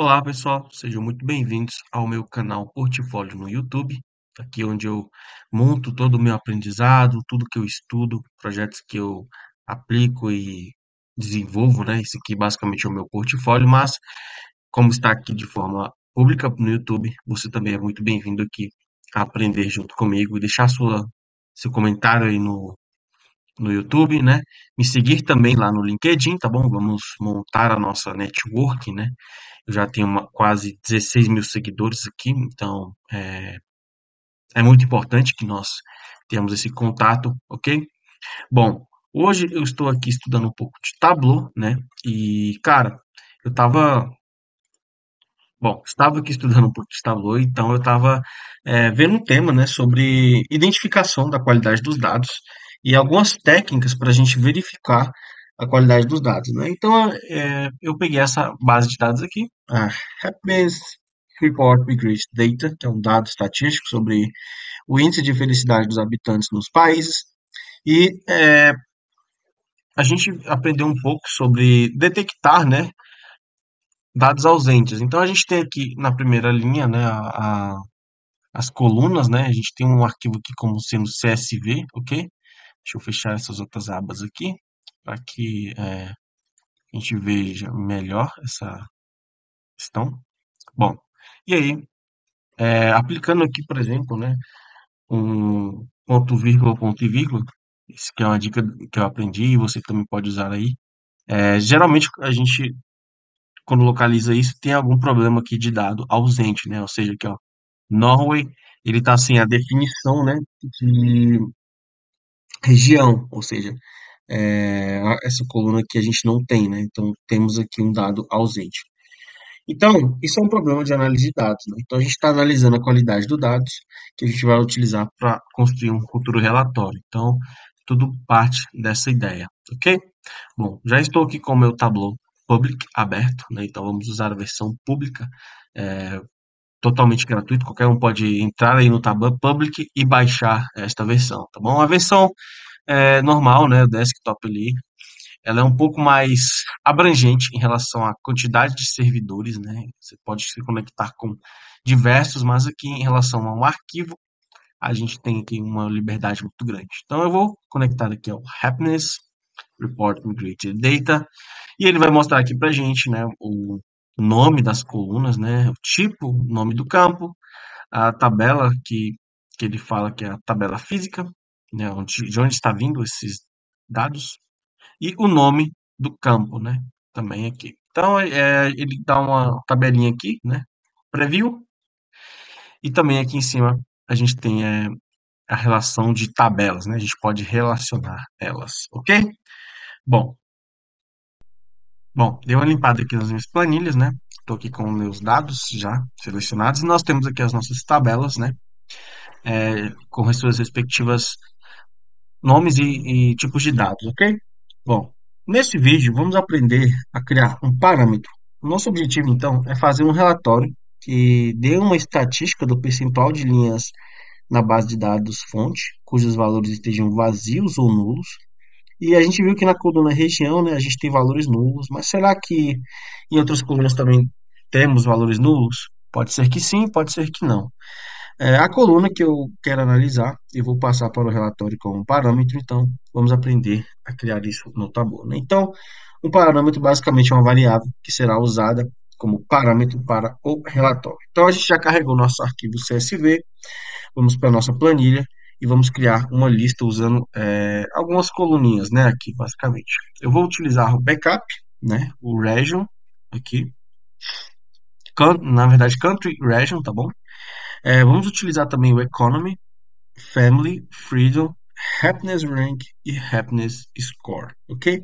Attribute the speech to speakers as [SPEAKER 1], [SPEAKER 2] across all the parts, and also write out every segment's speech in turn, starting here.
[SPEAKER 1] Olá, pessoal, sejam muito bem-vindos ao meu canal Portfólio no YouTube, aqui onde eu monto todo o meu aprendizado, tudo que eu estudo, projetos que eu aplico e desenvolvo, né? Esse aqui basicamente é o meu portfólio, mas como está aqui de forma pública no YouTube, você também é muito bem-vindo aqui a aprender junto comigo e deixar sua, seu comentário aí no, no YouTube, né? Me seguir também lá no LinkedIn, tá bom? Vamos montar a nossa network, né? Já tenho uma, quase 16 mil seguidores aqui, então é, é muito importante que nós tenhamos esse contato, ok? Bom, hoje eu estou aqui estudando um pouco de Tableau, né? E, cara, eu tava. Bom, estava aqui estudando um pouco de Tableau, então eu estava é, vendo um tema, né, sobre identificação da qualidade dos dados e algumas técnicas para a gente verificar a qualidade dos dados, né? Então, é, eu peguei essa base de dados aqui, a Happiness Report Migrate Data, que é um dado estatístico sobre o índice de felicidade dos habitantes nos países, e é, a gente aprendeu um pouco sobre detectar, né, dados ausentes. Então, a gente tem aqui na primeira linha, né, a, a, as colunas, né, a gente tem um arquivo aqui como sendo CSV, ok? Deixa eu fechar essas outras abas aqui para que é, a gente veja melhor essa questão. Bom, e aí, é, aplicando aqui, por exemplo, né, um ponto vírgula, ponto e vírgula, isso que é uma dica que eu aprendi e você também pode usar aí. É, geralmente a gente, quando localiza isso, tem algum problema aqui de dado ausente, né? Ou seja, aqui ó, Norway, ele está sem a definição, né, de região, ou seja, é, essa coluna que a gente não tem, né? Então temos aqui um dado ausente. Então, isso é um problema de análise de dados. Né? Então, a gente está analisando a qualidade dos dados que a gente vai utilizar para construir um futuro relatório. Então, tudo parte dessa ideia, ok? Bom, já estou aqui com o meu Tableau Public aberto, né? então vamos usar a versão pública, é, totalmente gratuito, qualquer um pode entrar aí no Tableau Public e baixar esta versão, tá bom? A versão é, normal, né, desktop ali, ela é um pouco mais abrangente em relação à quantidade de servidores, né? Você pode se conectar com diversos, mas aqui em relação a um arquivo, a gente tem aqui uma liberdade muito grande. Então eu vou conectar aqui ao Happiness Report Migrated Data e ele vai mostrar aqui para gente, né, o nome das colunas, né, o tipo, o nome do campo, a tabela que, que ele fala que é a tabela física, né, onde, de onde está vindo esses dados, e o nome do campo, né? Também aqui. Então, é, ele dá uma tabelinha aqui, né? Preview. E também aqui em cima a gente tem é, a relação de tabelas, né? A gente pode relacionar elas, ok? Bom, bom, dei uma limpada aqui nas minhas planilhas, né? Estou aqui com meus dados já selecionados e nós temos aqui as nossas tabelas, né? É, com as suas respectivas nomes e, e tipos de dados, ok? Bom, nesse vídeo vamos aprender a criar um parâmetro. Nosso objetivo, então, é fazer um relatório que dê uma estatística do percentual de linhas na base de dados fonte, cujos valores estejam vazios ou nulos. E a gente viu que na coluna região, né, a gente tem valores nulos, mas será que em outras colunas também temos valores nulos? Pode ser que sim, pode ser que não. É, a coluna que eu quero analisar, eu vou passar para o relatório como parâmetro, então vamos aprender a criar isso no Tableau. Né? Então, um parâmetro basicamente é uma variável que será usada como parâmetro para o relatório. Então, a gente já carregou nosso arquivo CSV, vamos para a nossa planilha e vamos criar uma lista usando é, algumas coluninhas, né, aqui, basicamente. Eu vou utilizar o backup, né, o region, aqui, na verdade, country region, tá bom? É, vamos utilizar também o Economy, Family, Freedom, Happiness Rank e Happiness Score, ok?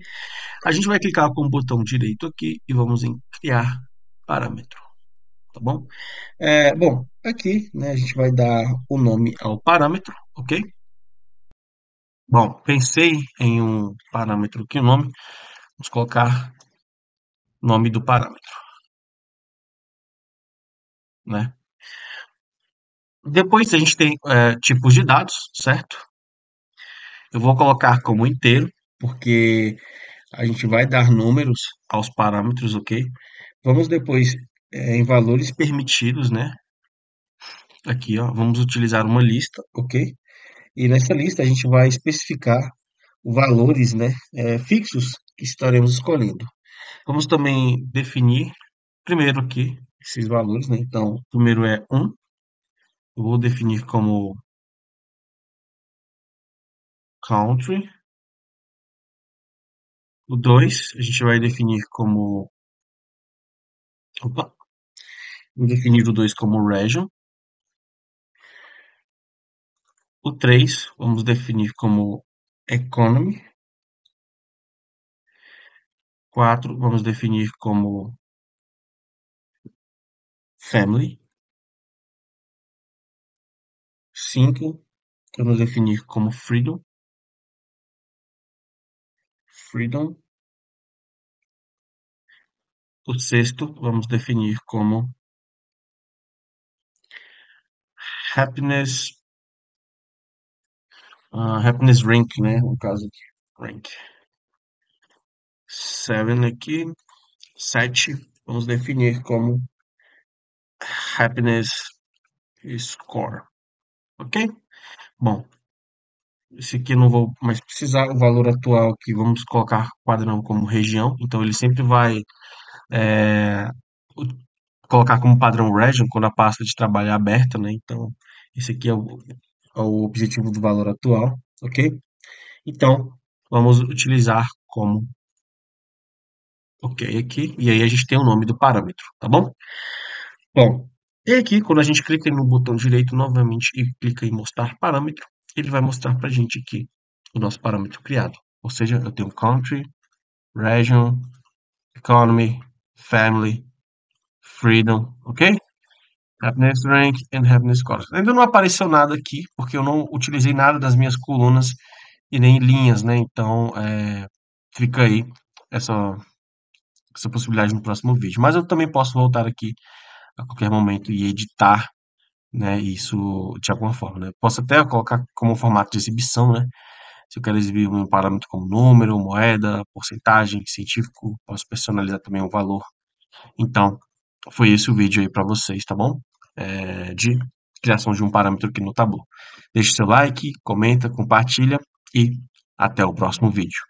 [SPEAKER 1] A gente vai clicar com o botão direito aqui e vamos em Criar Parâmetro, tá bom? É, bom, aqui né, a gente vai dar o nome ao parâmetro, ok? Bom, pensei em um parâmetro aqui, o nome, vamos colocar nome do parâmetro, né? Depois a gente tem é, tipos de dados, certo? Eu vou colocar como inteiro, porque a gente vai dar números aos parâmetros, ok? Vamos depois é, em valores permitidos, né? Aqui, ó, vamos utilizar uma lista, ok? E nessa lista a gente vai especificar valores, né, é, fixos que estaremos escolhendo. Vamos também definir, primeiro aqui, esses valores, né? Então, o primeiro é 1, eu vou definir como country. O 2 a gente vai definir como. Opa! Vou definir o 2 como region. O 3 vamos definir como economy. 4 vamos definir como family. 5 vamos definir como freedom. Freedom. O sexto vamos definir como happiness, uh, happiness rank, né? No caso aqui, rank. Seven aqui, sete, vamos definir como happiness score, ok? Bom, esse aqui eu não vou mais precisar, o valor atual aqui, vamos colocar padrão como região, então ele sempre vai é, colocar como padrão region quando a pasta de trabalho é aberta, né? Então, esse aqui é o, é o objetivo do valor atual, ok? Então, vamos utilizar como ok aqui, e aí a gente tem o nome do parâmetro, tá bom? Bom, e aqui, quando a gente clica no botão direito novamente e clica em mostrar parâmetro, ele vai mostrar para a gente aqui o nosso parâmetro criado. Ou seja, eu tenho country, region, economy, family, freedom, ok? Happiness rank and happiness score. Ainda não apareceu nada aqui, porque eu não utilizei nada das minhas colunas e nem linhas, né? Então, é, fica aí essa, essa possibilidade no próximo vídeo. Mas eu também posso voltar aqui a qualquer momento e editar né, isso de alguma forma, né? Posso até colocar como formato de exibição, né? Se eu quero exibir um parâmetro como número, moeda, porcentagem, científico, posso personalizar também o valor. Então, foi esse o vídeo aí para vocês, tá bom? É, de criação de um parâmetro aqui no Tableau. Deixe seu like, comenta, compartilha e até o próximo vídeo.